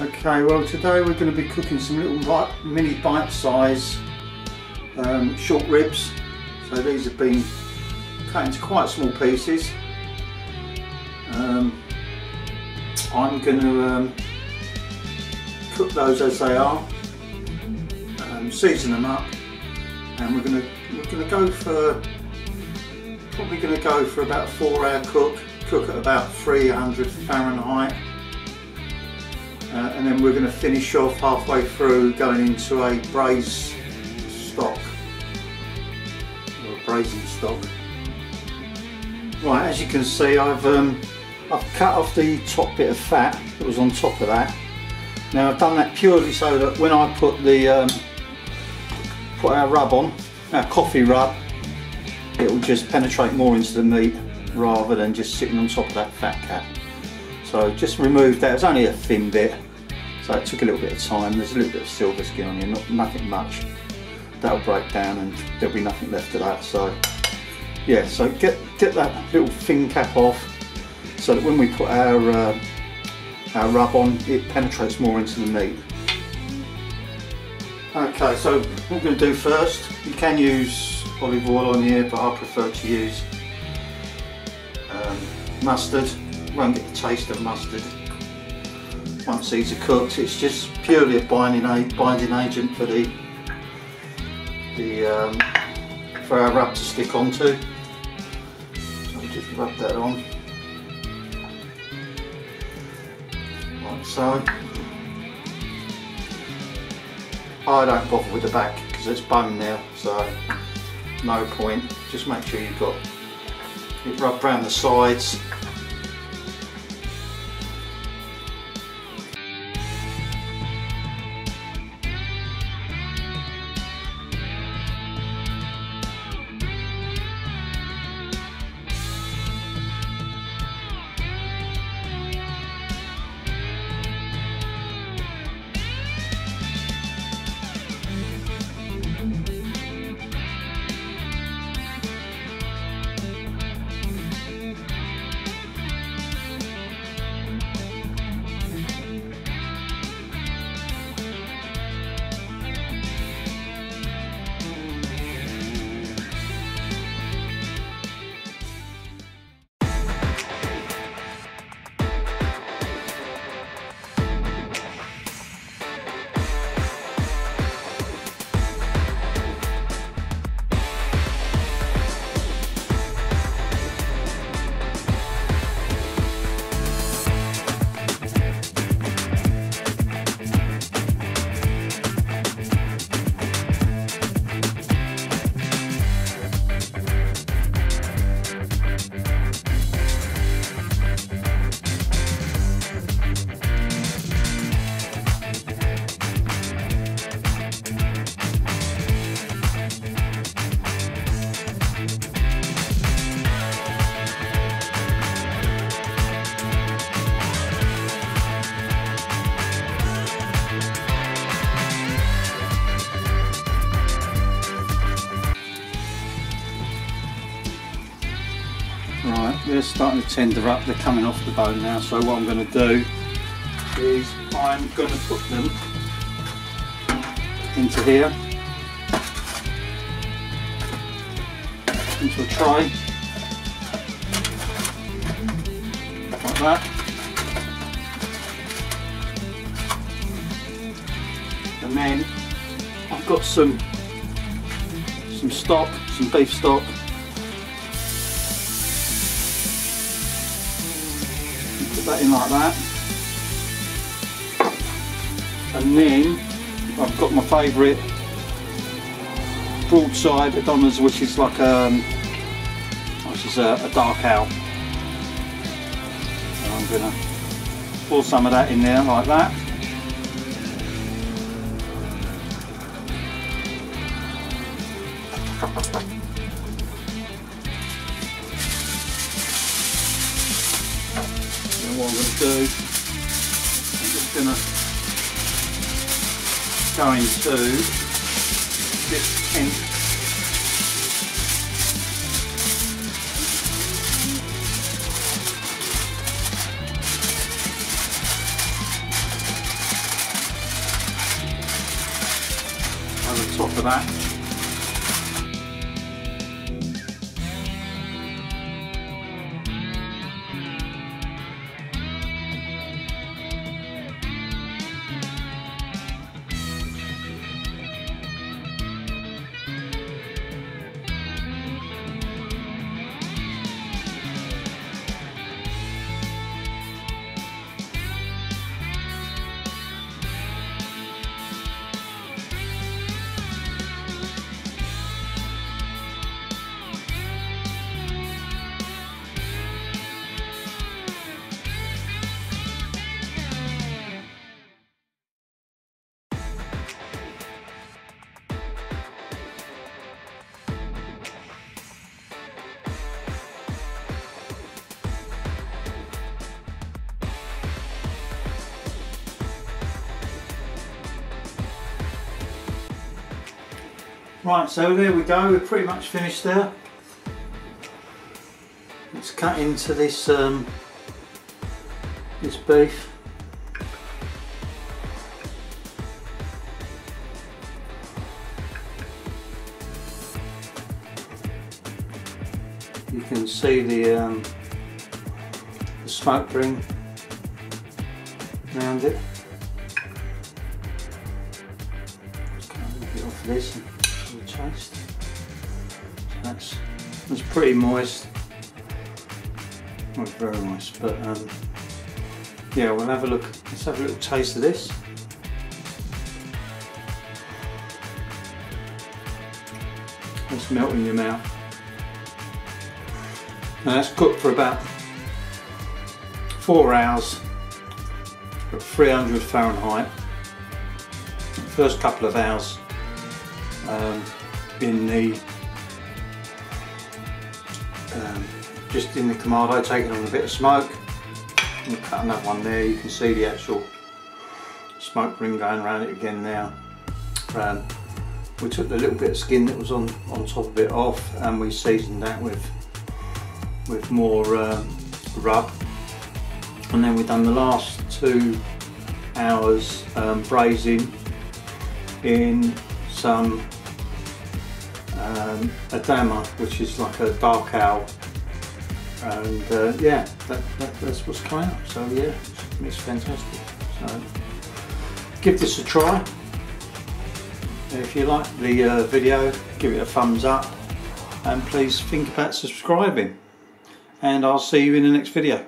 Okay, well today we're going to be cooking some little mini bite size um, short ribs. So these have been cut into quite small pieces. Um, I'm going to um, cook those as they are, um, season them up, and we're going to we're going to go for probably going to go for about a four hour cook. Cook at about 300 Fahrenheit and then we're going to finish off halfway through going into a braise stock or braising stock. Right, as you can see I've um, I've cut off the top bit of fat that was on top of that. Now I've done that purely so that when I put the um, put our rub on, our coffee rub, it will just penetrate more into the meat rather than just sitting on top of that fat cap. So just remove that, it's only a thin bit, so it took a little bit of time. There's a little bit of silver skin on here, not, nothing much. That'll break down and there'll be nothing left of that. So yeah, so get, get that little thin cap off so that when we put our, uh, our rub on, it penetrates more into the meat. Okay, so what we're going to do first, you can use olive oil on here, but I prefer to use um, mustard won't get the taste of mustard once these are cooked. It's just purely a binding, binding agent for the, the um, for our rub to stick onto. So I'll just rub that on. Like so. I don't bother with the back because it's bone now, so no point. Just make sure you've got it rubbed around the sides they're starting to tender up, they're coming off the bone now, so what I'm going to do is I'm going to put them into here, into a tray, like that. And then I've got some some stock, some beef stock that in like that. And then I've got my favourite broadside Adnams which is like um which is a, a dark owl. So I'm gonna pour some of that in there like that. And what I'm going to do, I'm just going to go into this tent. Top of that Right, so there we go, we're pretty much finished there. Let's cut into this um, this beef. You can see the, um, the smoke ring around it. A bit off this taste. That's that's pretty moist. Not very moist, but um, yeah, we'll have a look. Let's have a little taste of this. It's melting in your mouth. Now that's cooked for about four hours at 300 Fahrenheit. First couple of hours um, in the um, just in the Kamado taking on a bit of smoke. And cut another one there. You can see the actual smoke ring going around it again now. Um, we took the little bit of skin that was on on top of it off and we seasoned that with with more um, rub and then we've done the last two hours um, braising in some um, Adnams, which is like a dark owl. And uh, yeah, that, that, that's what's coming up. So yeah, it's fantastic. So give this a try. If you like the uh, video, give it a thumbs up and please think about subscribing. And I'll see you in the next video.